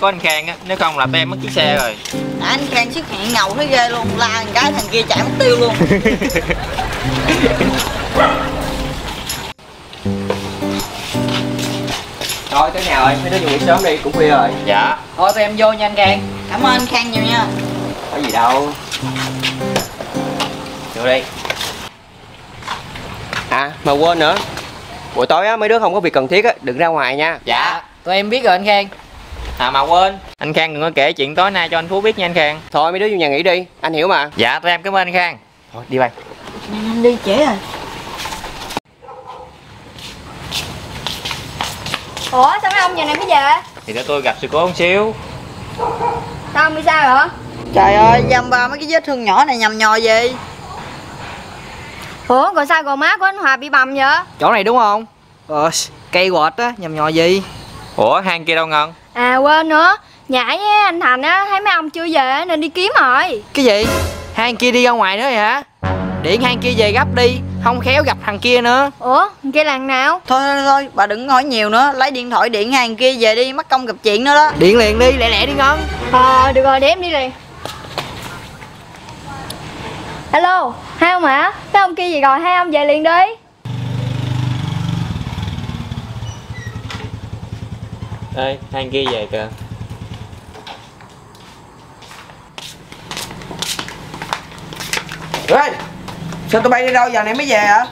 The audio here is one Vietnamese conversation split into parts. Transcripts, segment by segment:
có anh khang á nếu không là tụi em mất chiếc xe rồi. Nãy anh Khang xuất hiện ngầu thấy ghê luôn La một cái thằng kia chạy mất tiêu luôn. Thôi tới nhà rồi, mấy đứa chuẩn bị sớm đi, cũng khuya rồi. Dạ. Thôi tụi em vô nha anh Khang. Cảm ơn anh Khang nhiều nha. Có gì đâu. Vô đi. À, mà quên nữa. Buổi tối á, mấy đứa không có việc cần thiết á, đừng ra ngoài nha. Dạ. Tụi em biết rồi anh Khang à mà quên. Anh khang đừng có kể chuyện tối nay cho anh phú biết nha anh khang. Thôi mấy đứa vô nhà nghỉ đi, anh hiểu mà. Dạ tụi em cảm ơn anh khang. Thôi đi bay. Nhanh nhanh đi trễ rồi. Ủa sao mấy ông giờ này mới về? Thì để tôi gặp sự cố một xíu. Sao ông bị sao vậy Trời ơi dăm ba mấy cái vết thương nhỏ này nhầm nhò gì? Ủa rồi sao gò má của anh Hòa bị bầm vậy? Chỗ này đúng không? Ờ, cây quệt á, nhầm nhò gì? Ủa hang kia đâu ngân À quên nữa. Nhãi với anh Thành á thấy mấy ông chưa về nên đi kiếm rồi. Cái gì? Hang kia đi ra ngoài nữa vậy hả? Điện hang kia về gấp đi Không khéo gặp thằng kia nữa. Ủa thằng kia làng nào? Thôi thôi thôi bà đừng hỏi nhiều nữa. Lấy điện thoại điện hàng kia về đi Mất công gặp chuyện nữa đó. Điện liền đi, lẹ lẹ đi Ngân Ờ được rồi để em đi liền. Alo hai ông hả? Mấy ông kia gì rồi? Hai ông về liền đi ê hang kia về kìa. Ê, sao tụi bay đi đâu giờ này mới về hả?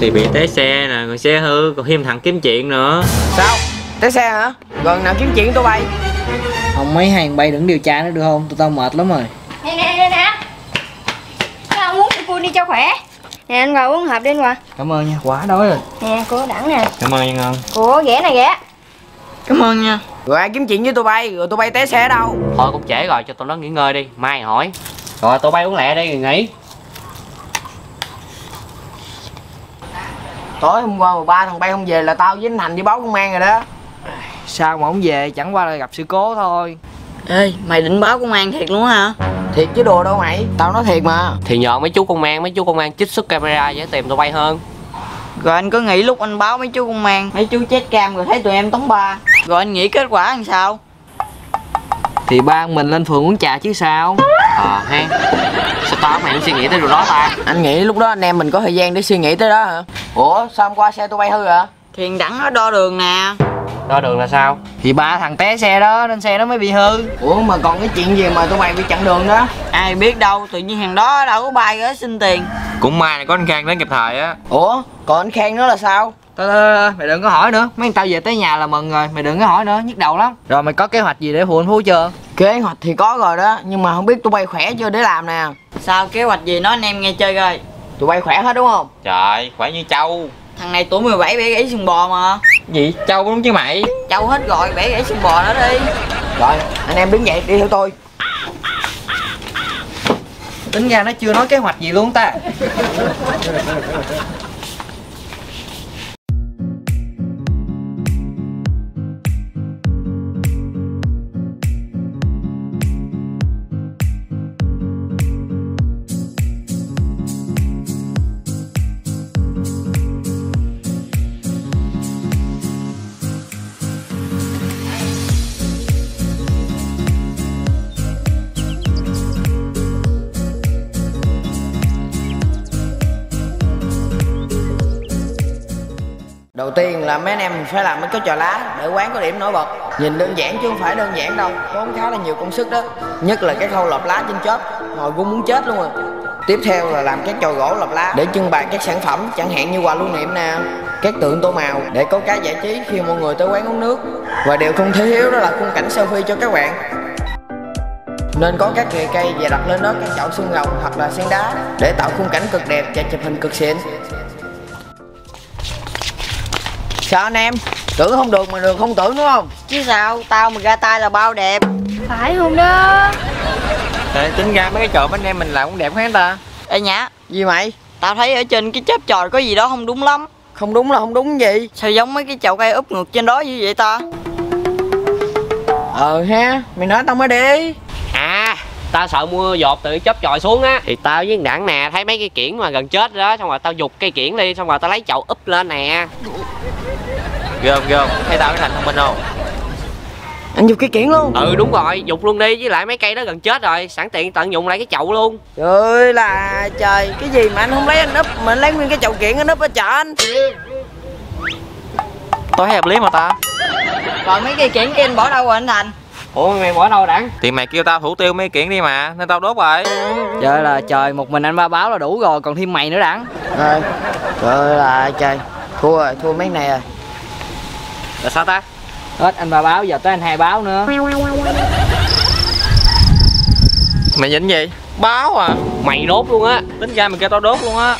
thì bị té xe nè rồi xe hư còn thêm thằng kiếm chuyện nữa. Sao? Té xe hả? Gần nào kiếm chuyện tụi bay? Không mấy hàng bay đừng điều tra nữa được không? Tụi tao mệt lắm rồi. Nè nè nè nè. Mấy ông uống sữa đi cho khỏe. Nè anh Hòa uống hộp đi anh Hòa. Cảm ơn nha, quá đói rồi. Nè cô đẳng nè. Cảm ơn nha ngân. Của ghẻ này ghẻ Cảm ơn nha. Rồi ai kiếm chuyện với tụi bay, rồi tụi bay té xe ở đâu? Thôi cũng trễ rồi cho tụi nó nghỉ ngơi đi. Mai hỏi. Rồi tụi bay uống lẹ đi rồi nghỉ. Tối hôm qua mà ba thằng bay không về là tao với anh Thành đi báo công an rồi đó. Sao mà không về, chẳng qua là gặp sự cố thôi. Ê mày định báo công an thiệt luôn hả? Thiệt chứ đùa đâu mày, tao nói thiệt mà. Thì nhờ mấy chú công an mấy chú công an trích xuất camera để tìm tụi bay hơn Rồi anh có nghĩ lúc anh báo mấy chú công an. Mấy chú chết cam rồi thấy tụi em tống ba. Rồi anh nghĩ kết quả làm sao? Thì ba mình lên phường uống trà chứ sao? Ờ ha sao tao mày không suy nghĩ tới điều đó ta? Anh nghĩ lúc đó anh em mình có thời gian để suy nghĩ tới đó hả? Ủa sao hôm qua xe tụi bay hư hả Thì đẳng nó đo đường nè đo đường là sao? Thì ba thằng té xe đó nên xe nó mới bị hư. Ủa mà còn cái chuyện gì mà tụi mày bị chặn đường đó? Ai biết đâu tự nhiên hàng đó đâu có bay tới xin tiền. Cũng may là có anh khang đến kịp thời á. Ủa còn anh Khang nữa là sao? Thôi mày đừng có hỏi nữa. Mấy tao về tới nhà là mừng rồi Mày đừng có hỏi nữa, nhức đầu lắm. Rồi mày có kế hoạch gì để phụ anh Phú chưa? Kế hoạch thì có rồi đó Nhưng mà không biết tụi bay khỏe chưa để làm nè. Sao kế hoạch gì nói anh em nghe chơi coi. Tụi bay khỏe hết đúng không? Trời khỏe như trâu Thằng này tuổi 17 bẻ gãy xương bò mà. Gì? Trâu đúng chứ mày. Châu hết rồi bẻ gãy xương bò đó đi. Rồi anh em đứng dậy đi theo tôi. Tính ra nó chưa nói kế hoạch gì luôn ta Đầu tiên là mấy anh em phải làm mấy cái trò lá để quán có điểm nổi bật. Nhìn đơn giản chứ không phải đơn giản đâu. Tốn khá là nhiều công sức đó. Nhất là cái khâu lọc lá trên chớp. Ngồi cũng muốn chết luôn rồi. Tiếp theo là làm các trò gỗ lọc lá để trưng bày các sản phẩm, chẳng hạn như quà lưu niệm nè, các tượng tô màu để có cái giải trí khi mọi người tới quán uống nước. Và điều không thể thiếu đó là khung cảnh selfie cho các bạn. Nên có các nghề cây và đặt lên đó các chậu xương rồng hoặc là sen đá để tạo khung cảnh cực đẹp và chụp hình cực xịn sao anh em? Tưởng không được mà được không tưởng đúng không? Chứ sao? Tao mà ra tay là bao đẹp. Phải không đó? Ê, tính ra mấy cái trò bên em mình làm cũng đẹp hết ta. Ê nhã. Gì mày? Tao thấy ở trên cái chớp trò có gì đó không đúng lắm. Không đúng là không đúng gì. Sao giống mấy cái chậu cây úp ngược trên đó như vậy ta? Ờ ha mày nói tao mới để ý à tao sợ mua dột từ chóp chòi xuống á. Thì tao với đảng nè thấy mấy cây kiển mà gần chết đó xong rồi tao giục cây kiển đi xong rồi tao lấy chậu úp lên nè ghê không ghê không? Thấy tao cái thành thông minh không? Anh dục cái kiển luôn. Ừ đúng rồi. Dục luôn đi với lại mấy cây đó gần chết rồi. Sẵn tiện tận dụng lại cái chậu luôn. Trời ơi là trời cái gì mà anh không lấy anh úp mà anh lấy nguyên cái chậu kiện anh úp ở chợ anh. Tôi thấy hợp lý mà ta? Rồi mấy cây kiển kia anh bỏ đâu rồi anh Thành? Ủa mày bỏ đâu đặng? Thì mày kêu tao thủ tiêu mấy kiện đi mà nên tao đốt rồi. Trời là trời một mình anh ba báo là đủ rồi còn thêm mày nữa đẳng rồi trời ơi là trời. Thua rồi thua mấy này rồi là sao ta? Hết anh ba báo giờ tới anh hai báo nữa. Mày nhìn gì báo à? Mày đốt luôn á. Tính ra mày kêu tao đốt luôn á.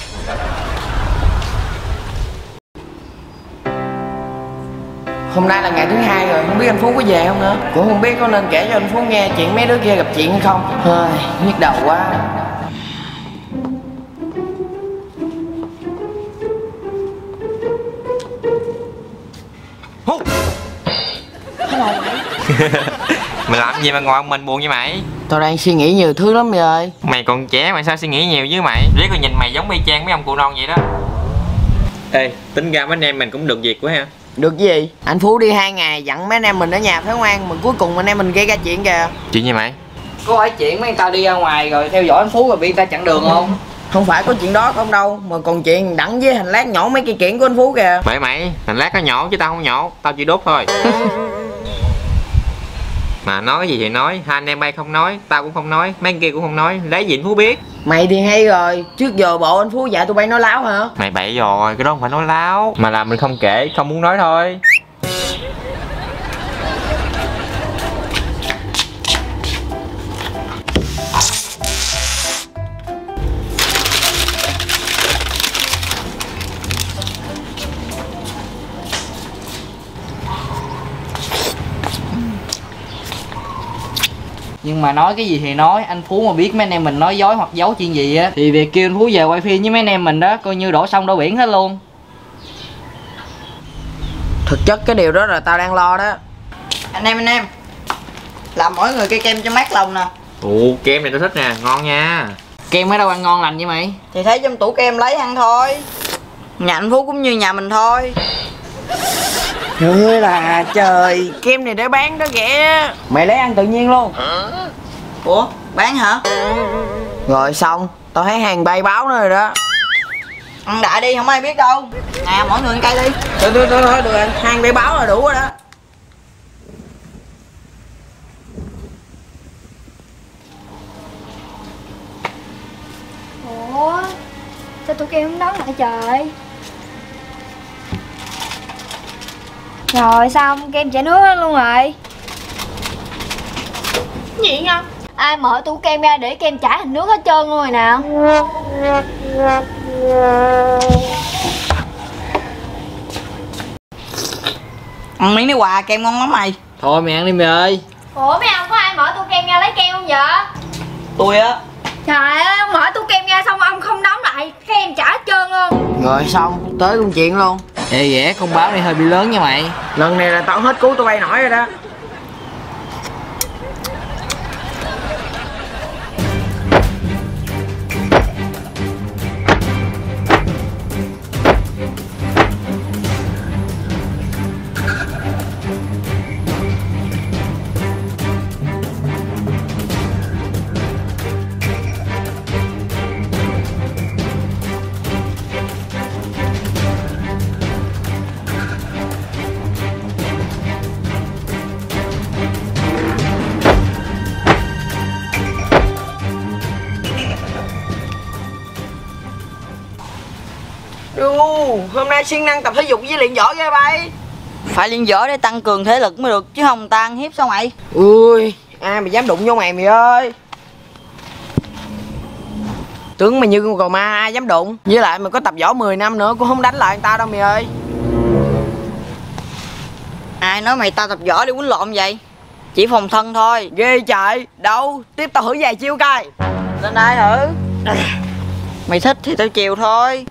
Hôm nay là ngày thứ hai rồi không biết anh phú có về không nữa? Cũng không biết có nên kể cho anh phú nghe chuyện mấy đứa kia gặp chuyện hay không. Hơi nhức đầu quá mày làm gì mà ngồi mình buồn như mày? Tao đang suy nghĩ nhiều thứ lắm mày ơi. Mày còn trẻ mày sao suy nghĩ nhiều với mày riết rồi nhìn mày giống y chang mấy ông cụ non vậy đó. Ê tính ra mấy anh em mình cũng được việc quá ha. Được gì? Anh phú đi hai ngày dặn mấy anh em mình ở nhà phải không an mà cuối cùng anh em mình gây ra chuyện kìa. Chuyện gì mày? Có phải chuyện mấy người ta đi ra ngoài rồi theo dõi anh Phú rồi bị người ta chặn đường không? Không phải có chuyện đó không đâu mà còn chuyện đặng với hành lát nhổ mấy cây kiện của anh phú kìa. Bởi mày thành lát nó nhổ chứ tao không nhổ tao chỉ đốt thôi mà nói cái gì thì nói hai anh em bay không nói tao cũng không nói mấy anh kia cũng không nói lấy gì anh phú biết. Mày thì hay rồi trước giờ bộ anh phú dạy tụi bay nói láo hả? Mày bậy rồi cái đó không phải nói láo. Mà làm mình không kể không muốn nói thôi Nhưng mà nói cái gì thì nói. Anh Phú mà biết mấy anh em mình nói dối hoặc giấu chuyện gì á Thì việc kêu anh Phú về quay phim với mấy anh em mình đó Coi như đổ sông đổ biển hết luôn. Thực chất cái điều đó là tao đang lo đó. Anh em anh em. Làm mỗi người cây kem cho mát lòng nè. Ồ kem này tao thích nè ngon nha. Kem ở đâu ăn ngon lành vậy mày? Thì thấy trong tủ kem lấy ăn thôi. Nhà anh Phú cũng như nhà mình thôi trời ơi là trời. Kem này để bán đó kìa. Mày lấy ăn tự nhiên luôn. Ủa bán hả? Rồi xong tao thấy hàng bay báo nữa rồi đó. Ăn đại đi không ai biết đâu. Nè mỗi người ăn cây đi. Thôi thôi thôi thôi được rồi. Hàng bay báo là đủ rồi đó. Ủa Sao tụi kia không đón lại trời Rồi xong kem chảy nước hết luôn rồi? Gì không? Ai mở tủ kem ra để kem chảy thành nước hết trơn luôn rồi nào? Ăn miếng đi quà kem ngon lắm mày. Thôi mày ăn đi mày ơi. Ủa mấy ông có ai mở tủ kem ra lấy kem không vậy? Tôi á. Trời ơi, ông mở tủ kem ra xong ông không đóng lại Kem chảy hết trơn luôn. Rồi xong. Tới công chuyện luôn Ê, dễ không báo này hơi bị lớn nha mày. Lần này là tao hết cứu tụi bay nổi rồi đó. Hôm nay siêng năng tập thể dục với luyện võ ghê bay. Phải liên võ để tăng cường thể lực mới được Chứ không ta ăn hiếp sao mày? Ui, ai mà dám đụng vô mày mày ơi. Tướng mày như con cò ma ai dám đụng? Với lại mày có tập võ 10 năm nữa cũng không đánh lại người ta đâu mày ơi. Ai nói mày tao tập võ để quýnh lộn vậy? Chỉ phòng thân thôi. Ghê trời, đâu, tiếp tao thử vài chiêu coi. Lên đây thử. Mày thích thì tao chiều thôi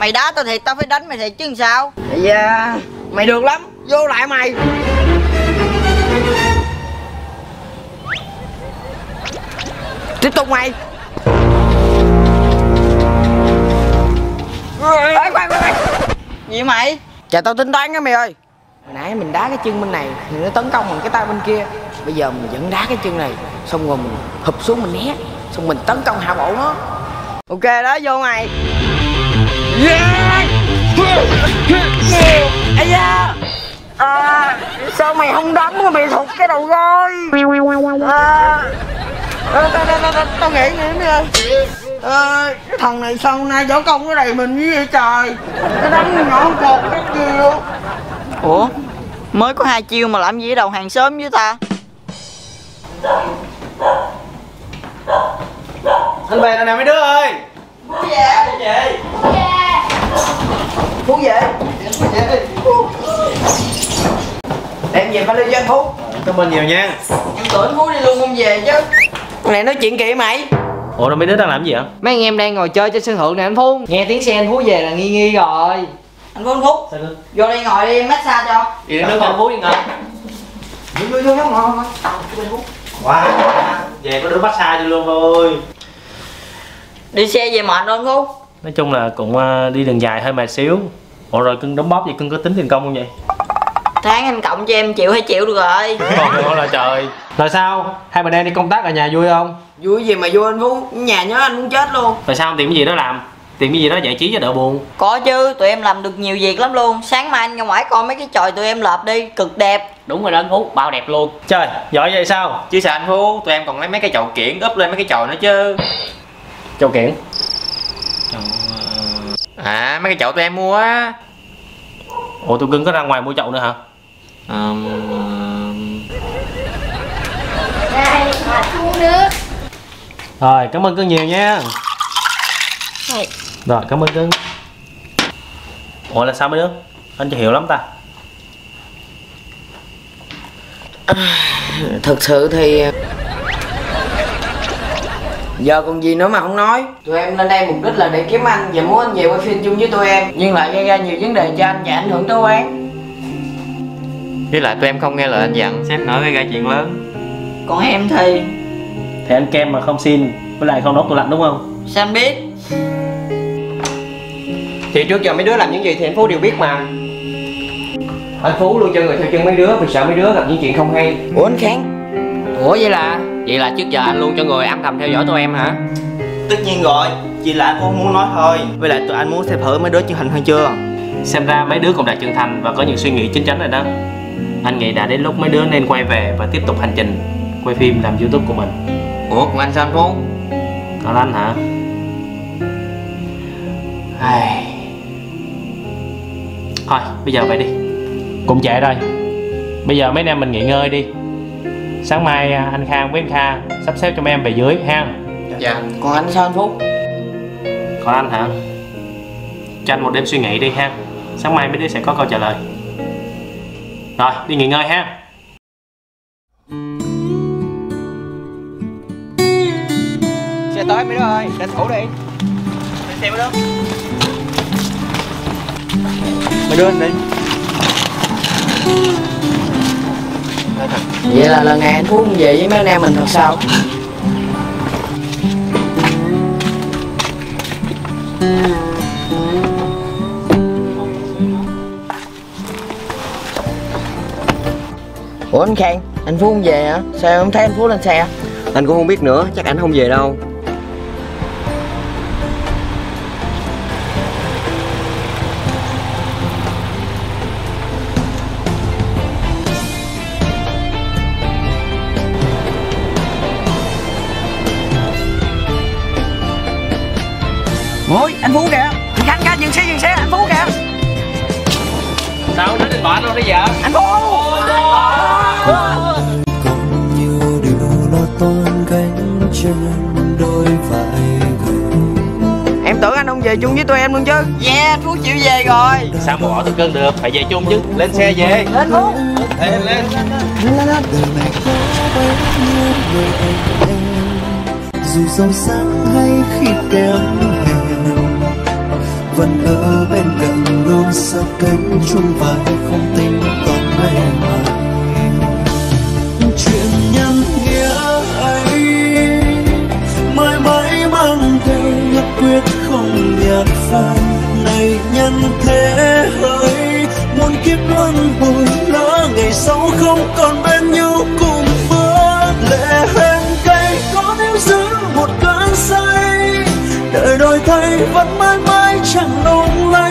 mày đá tao thiệt tao phải đánh mày thiệt chứ sao? Ây da, mày được lắm. Vô lại mày. Tiếp tục mày. Ê, khoan, khoan, khoan. Gì mày? Chờ tao tính toán á mày ơi. Hồi nãy mình đá cái chân bên này Thì nó tấn công bằng cái tay bên kia. Bây giờ mình vẫn đá cái chân này Xong rồi mình hụp xuống mình né Xong mình tấn công hạ bộ nó. Ok đó vô mày Ây da. À, Sao mày không đấm mà mày thụt cái đầu rồi à, à, tao, tao, tao, tao, tao nghĩ nghĩ mày ơi à, Cái thằng này sao hôm nay võ công nó đầy mình như vậy trời? Cái đánh nhỏ cột cái chiều Ủa? Mới có hai chiêu mà làm gì ở đầu hàng sớm với ta? Anh về nè mấy đứa ơi Phú về Đem về phải đi cho anh Phú Cảm ơn nhiều nha. Em tưởng Phú đi luôn không về chứ. Này nói chuyện kỹ mày. Ủa rồi mấy đứa đang làm gì vậy? Mấy anh em đang ngồi chơi trên sân thượng nè anh Phú Nghe tiếng xe anh Phú về là nghi nghi rồi. Anh Phú, anh Phú Vô đây ngồi đi em massage cho. Đi đến nước con Phú đi ngồi. Vô vô vô ngồi ngồi ngồi. Wow. Về có đứa massage luôn thôi. Đi xe về mệt rồi anh Phú nói chung là cũng ờ, đi đường dài hơi mệt xíu Ủa rồi cưng đóng bóp vậy cưng có tính tiền công không vậy? Tháng anh cộng cho em triệu hai triệu được rồi Còn nữa là trời Rồi sao? Hai bạn em đi công tác ở nhà vui không? Vui gì mà vui anh Phú Nhà nhớ anh muốn chết luôn Rồi sao không tìm cái gì đó làm? Tìm cái gì đó giải trí cho đỡ buồn Có chứ, tụi em làm được nhiều việc lắm luôn Sáng mai anh ra ngoài coi mấy cái tròi tụi em lợp đi Cực đẹp Đúng rồi đó anh Phú, bao đẹp luôn Trời, giỏi vậy sao? Chứ sao anh Phú Tụi em còn lấy mấy cái chậu kiển úp lên mấy cái chòi nữa chứ Châu Kiển À mấy cái chậu tụi em mua á Ủa tụi cưng có ra ngoài mua chậu nữa hả? Đây, mà xuống nước Rồi, cảm ơn cưng nhiều nha Đây. Rồi, cảm ơn cưng Ủa là sao mấy đứa? Anh chưa hiểu lắm ta Thực sự thì Giờ còn gì nữa mà không nói. Tụi em lên đây mục đích là để kiếm anh Và muốn anh về quay phim chung với tụi em. Nhưng lại gây ra nhiều vấn đề cho anh và ảnh hưởng tới quán. Với lại tụi em không nghe lời anh dặn Sếp nói gây ra chuyện lớn. Còn em thì? Thì anh kem mà không xin Với lại không nấu tủ lạnh đúng không? Sao anh biết? Thì trước giờ mấy đứa làm những gì thì anh Phú đều biết mà. Anh Phú luôn cho người theo chân mấy đứa vì sợ mấy đứa gặp những chuyện không hay. Ủa anh Khang? Ủa vậy là Vậy là trước giờ anh luôn cho người âm thầm theo dõi tụi em hả? Tất nhiên rồi, chỉ là anh cũng muốn nói thôi. Với lại tụi anh muốn xem thử mấy đứa chân thành hơn chưa? Xem ra mấy đứa cũng đã trưởng thành và có những suy nghĩ chín chắn rồi đó. Anh nghĩ đã đến lúc mấy đứa nên quay về và tiếp tục hành trình Quay phim làm youtube của mình. Ủa còn anh sao anh Phú? Còn anh hả? Ai... Thôi bây giờ vậy đi. Cũng trễ rồi. Bây giờ mấy anh em mình nghỉ ngơi đi Sáng mai à, anh Khang với anh Kha sắp xếp cho em về dưới ha? Dạ. Còn anh sao anh Phú Còn anh hả? Cho anh một đêm suy nghĩ đi ha. Sáng mai mấy đứa sẽ có câu trả lời. Rồi đi nghỉ ngơi ha. Xe tới mấy đứa ơi, tranh thủ đi. Xem mấy đứa. Mấy đứa anh đi Vậy là lần này anh Phú không về với mấy anh em mình thật sao Ủa anh Khang, anh Phú không về hả? Sao em không thấy anh Phú lên xe? Anh cũng không biết nữa, chắc anh không về đâu Ôi, anh Phú kìa. Anh Khang kìa, dừng xe, dừng xe, anh Phú kìa. Sao nó định bỏ anh luôn đấy giờ Anh Phú. Còn nhiều điều lo toan gánh trên đôi vai Em tưởng anh không về chung với tụi em luôn chứ. Yeah, anh Phú chịu về rồi. Sao mà bỏ tụi cưng được? Phải về chung chứ. Lên xe về. Lên Phú. Lên lên. Đời này có bấy nhiêu người anh em. Dù giàu sang hay khi hèn vẫn ở bên cạnh luôn sát cánh chung vai không tính toán về mãi chuyện nhân nghĩa ấy, mãi mãi mang theo nhất quyết không nhạt phai. Này nhân thế hỡi muôn kiếp luân hồi lỡ, ngày sau không còn bên nhau cùng bước lệ. Hẹn cây có níu giữ một cơn say, đời đổi thay vẫn mãi mãi chẳng lung lay